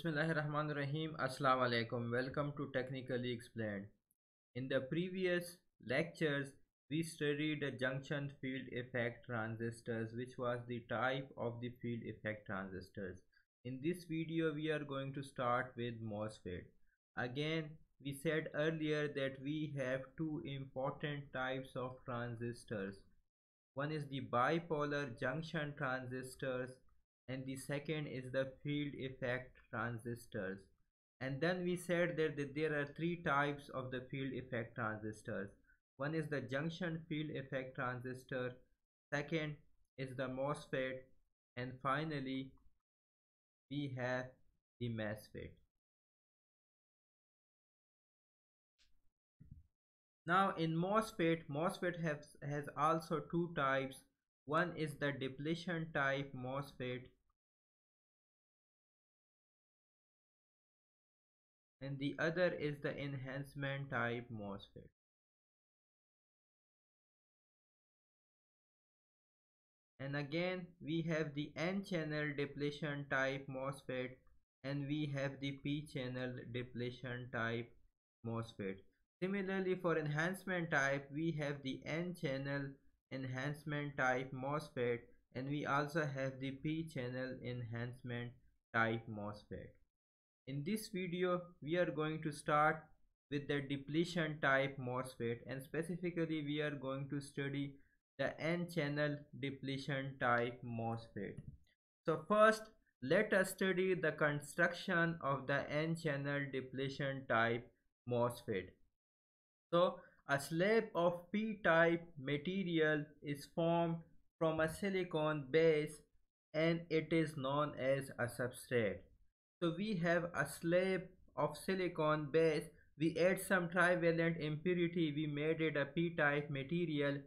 Bismillahirrahmanirrahim. Assalamu alaikum. Welcome to Technically Explained. In the previous lectures, we studied the junction field effect transistors, which was the type of the field effect transistors. In this video, we are going to start with MOSFET. Again, we said earlier that we have two important types of transistors. One is the bipolar junction transistors and the second is the field effect transistors. And then we said that, there are three types of the field effect transistors. One is the junction field effect transistor. Second is the MOSFET. And finally we have the MESFET now in MOSFET MOSFET has, has also two types. One is the depletion type MOSFET and the other is the enhancement type MOSFET. And again we have the N-channel depletion type MOSFET and we have the P-channel depletion type MOSFET. Similarly for enhancement type we have the N-channel enhancement type MOSFET and we also have the P-channel enhancement type MOSFET. In this video, we are going to start with the depletion type MOSFET and specifically we are going to study the N-channel depletion type MOSFET. So first, let us study the construction of the N-channel depletion type MOSFET. So a slab of P-type material is formed from a silicon base and it is known as a substrate so we have a slab of silicon base. We add some trivalent impurity. We made it a p-type material.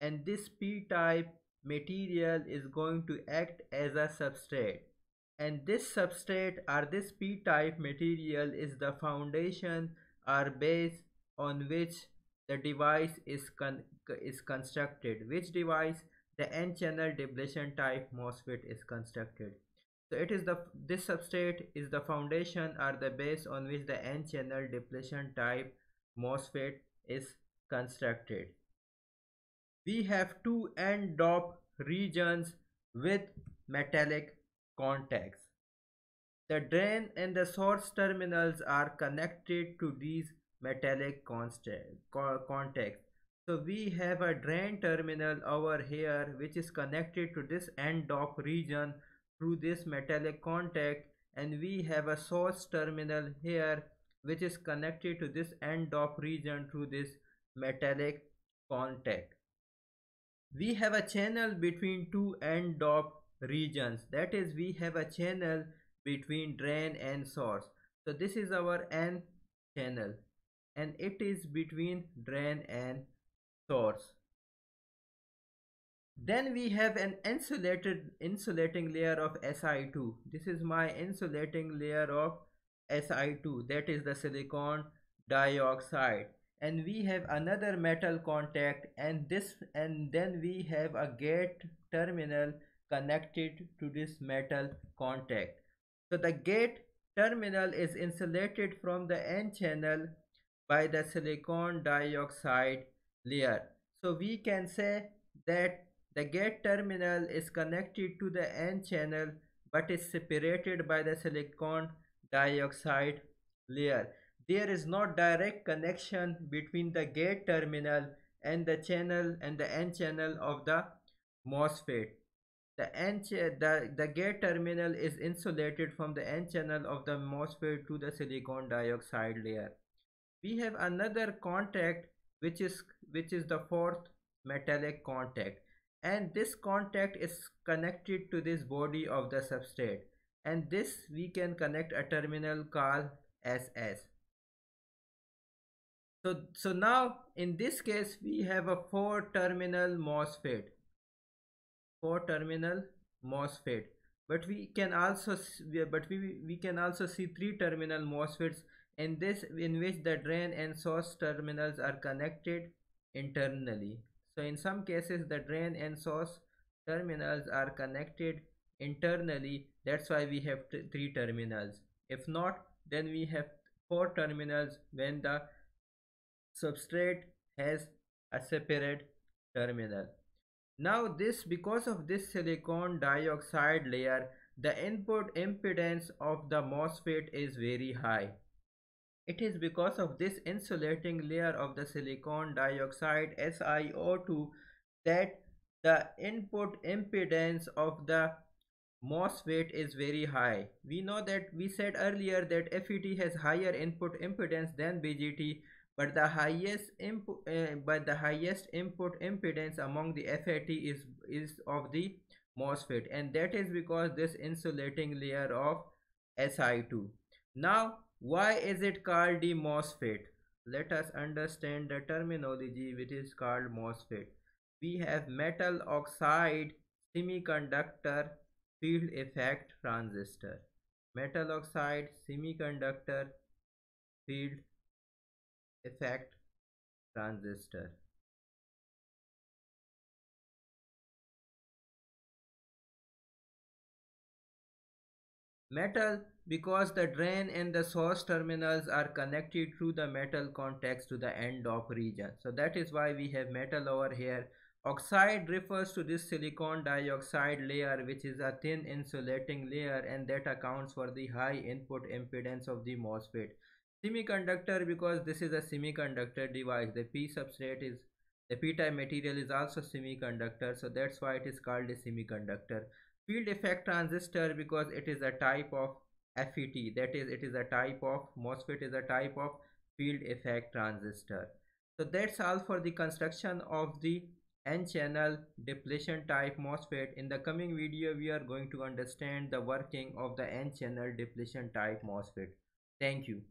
And this p-type material is going to act as a substrate. And this substrate or this p-type material is the foundation or base on which the device is con is constructed which device? The n-channel depletion type MOSFET is constructed so it is the this substrate is the foundation or the base on which the n-channel depletion type MOSFET is constructed. We have two n-doped regions with metallic contacts. The drain and the source terminals are connected to these metallic contacts. So we have a drain terminal over here which is connected to this n-doped region through this metallic contact and we have a source terminal here which is connected to this n-doped region through this metallic contact. We have a channel between two n-doped regions that is we have a channel between drain and source. So this is our n channel and it is between drain and source. Then we have an insulated insulating layer of SiO2. This is my insulating layer of SiO2 that is the silicon dioxide and we have another metal contact and this and then we have a gate terminal connected to this metal contact. So the gate terminal is insulated from the n channel by the silicon dioxide layer. So we can say that the gate terminal is connected to the N channel but is separated by the silicon dioxide layer. There is no direct connection between the gate terminal and the channel and the N channel of the MOSFET. The, N the, the gate terminal is insulated from the N channel of the MOSFET to the silicon dioxide layer. We have another contact which is which is the fourth metallic contact and this contact is connected to this body of the substrate. And this we can connect a terminal called SS. So, so now in this case we have a four terminal MOSFET, four terminal MOSFET. But we can also but we, we can also see three terminal MOSFETs in this in which the drain and source terminals are connected internally so in some cases the drain and source terminals are connected internally. That's why we have three terminals. If not then we have four terminals when the substrate has a separate terminal. Now this because of this silicon dioxide layer the input impedance of the MOSFET is very high it is because of this insulating layer of the silicon dioxide SiO2 that the input impedance of the MOSFET is very high. We know that we said earlier that FET has higher input impedance than BJT but the highest input uh, but the highest input impedance among the FET is is of the MOSFET and that is because this insulating layer of SiO2. Now why is it called the MOSFET? Let us understand the terminology which is called MOSFET. We have metal oxide semiconductor field effect transistor. Metal oxide semiconductor field effect transistor. Metal because the drain and the source terminals are connected through the metal contacts to the end of region. So that is why we have metal over here. Oxide refers to this silicon dioxide layer which is a thin insulating layer and that accounts for the high input impedance of the MOSFET. Semiconductor because this is a semiconductor device. The P substrate is the p-type material is also semiconductor so that's why it is called a semiconductor field effect transistor because it is a type of FET that is it is a type of MOSFET is a type of field effect transistor. So that's all for the construction of the n-channel depletion type MOSFET. In the coming video we are going to understand the working of the n-channel depletion type MOSFET. Thank you